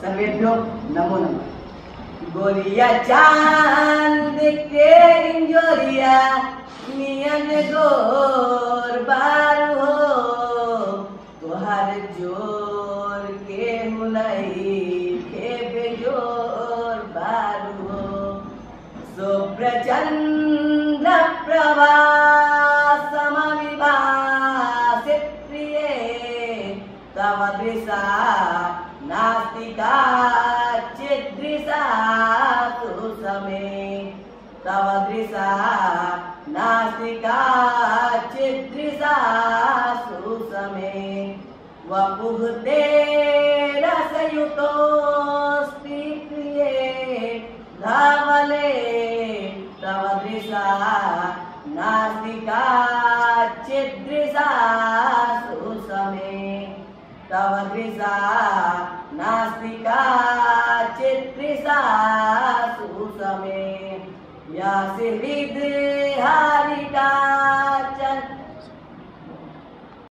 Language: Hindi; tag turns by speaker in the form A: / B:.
A: सर्वेभ्यो नमो नमः। गोरिया चाँद के इंजोरिया नियन गोर बार हो। तुहार ज़ोर के मुलई के बेजोर बार हो। सो प्रचंड प्रभा समविभास प्रिय, तव नास्तिका चिदृशा सुसमे तव दृशा नास्तिका चिदृशा सुसमे वपुः ते रसयुतोऽस्ति तव दृशा नास्तिका चिदृशा चित्रिसा सुसमे व्यासविद्हारिका